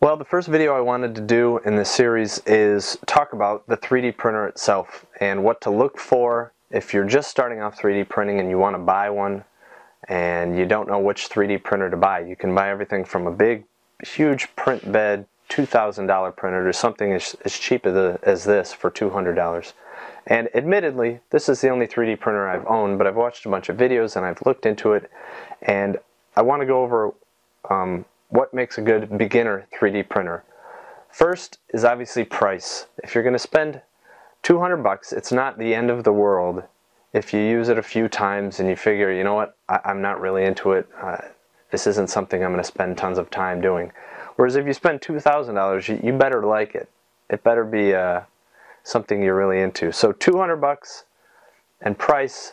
Well, the first video I wanted to do in this series is talk about the 3D printer itself and what to look for if you're just starting off 3D printing and you want to buy one and you don't know which 3D printer to buy. You can buy everything from a big, huge print bed $2,000 printer to something as, as cheap as, as this for $200. And admittedly, this is the only 3D printer I've owned, but I've watched a bunch of videos and I've looked into it and I want to go over um, what makes a good beginner 3D printer. First is obviously price. If you're going to spend 200 bucks, it's not the end of the world if you use it a few times and you figure, you know what, I, am not really into it. Uh, this isn't something I'm going to spend tons of time doing. Whereas if you spend $2,000, you, you, better like it. It better be uh, something you're really into. So 200 bucks and price,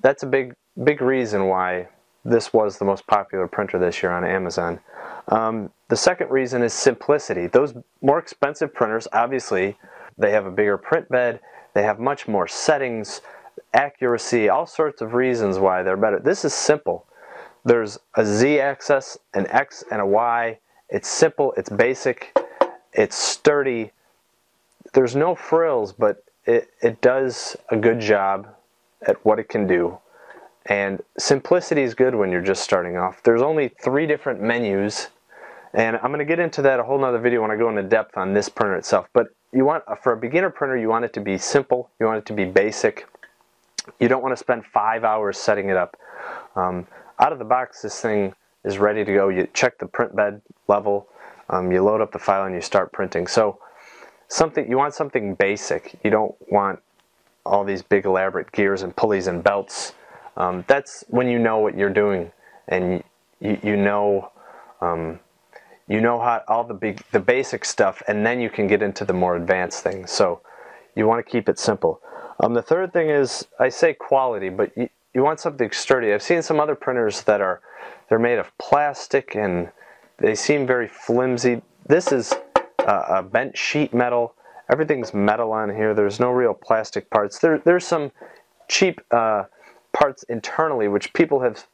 that's a big, big reason why this was the most popular printer this year on Amazon. Um, the second reason is simplicity. Those more expensive printers, obviously, they have a bigger print bed, they have much more settings, accuracy, all sorts of reasons why they're better. This is simple. There's a Z axis, an X, and a Y. It's simple, it's basic, it's sturdy. There's no frills, but it, it does a good job at what it can do. And simplicity is good when you're just starting off. There's only three different menus, and I'm going to get into that a whole nother video when I go into depth on this printer itself. But you want for a beginner printer, you want it to be simple, you want it to be basic. You don't want to spend five hours setting it up. Um, out of the box, this thing is ready to go. You check the print bed level, um, you load up the file and you start printing. So something you want something basic. You don't want all these big elaborate gears and pulleys and belts. Um, that's when you know what you're doing and you, you know um, you know how all the big the basic stuff and then you can get into the more advanced things. So you want to keep it simple. Um, the third thing is I say quality, but you, you want something sturdy. I've seen some other printers that are they're made of plastic and they seem very flimsy. This is uh, a bent sheet metal. Everything's metal on here. There's no real plastic parts. There, there's some cheap uh, parts internally which people have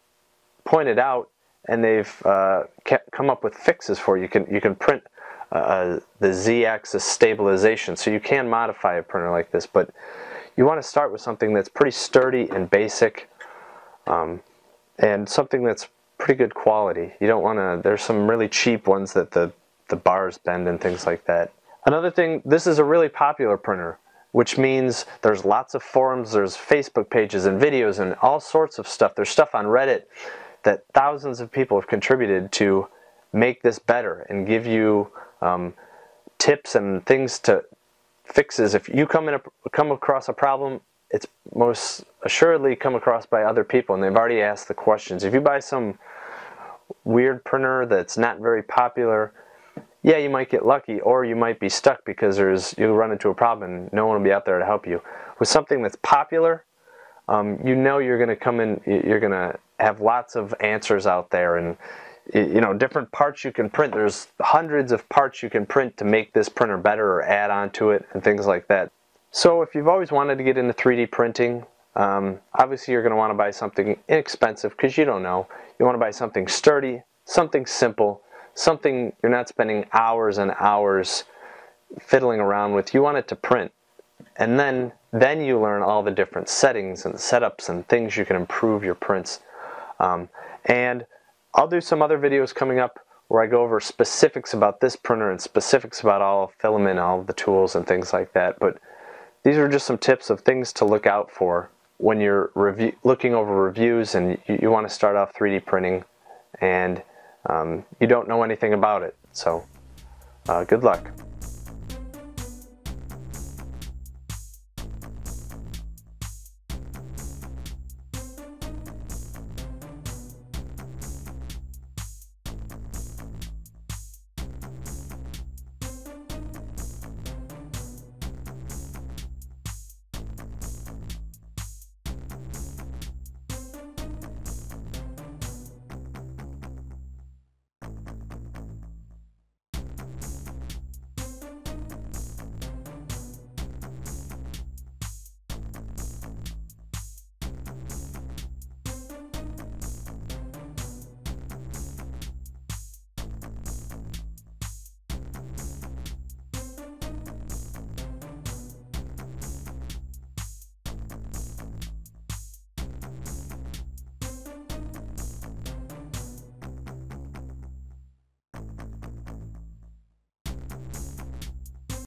pointed out and they've uh, come up with fixes for. You can you can print uh, the z-axis stabilization, so you can modify a printer like this, but you want to start with something that's pretty sturdy and basic, um, and something that's pretty good quality. You don't want to, there's some really cheap ones that the, the bars bend and things like that. Another thing, this is a really popular printer, which means there's lots of forums, there's Facebook pages and videos and all sorts of stuff. There's stuff on Reddit that thousands of people have contributed to make this better and give you um, tips and things to fixes. If you come in a, come across a problem, it's most assuredly come across by other people and they've already asked the questions. If you buy some weird printer that's not very popular, yeah, you might get lucky or you might be stuck because there's you'll run into a problem and no one will be out there to help you. With something that's popular, um, you know you're going to come in, you're going to have lots of answers out there and you know different parts you can print. There's hundreds of parts you can print to make this printer better or add on to it and things like that. So if you've always wanted to get into 3d printing um, obviously you're going to want to buy something inexpensive because you don't know. You want to buy something sturdy something simple something you're not spending hours and hours fiddling around with you want it to print. And then then you learn all the different settings and setups and things you can improve your prints. Um, and I'll do some other videos coming up where I go over specifics about this printer and specifics about all filament, all the tools and things like that. But these are just some tips of things to look out for when you're looking over reviews and you, you, want to start off 3D printing. And um, you don't know anything about it. So uh, good luck.